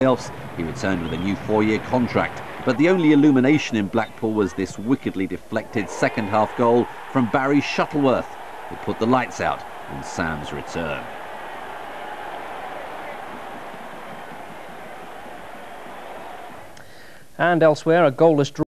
playoffs, he returned with a new four-year contract. But the only illumination in Blackpool was this wickedly deflected second-half goal from Barry Shuttleworth, who put the lights out on Sam's return. And elsewhere, a goalless draw.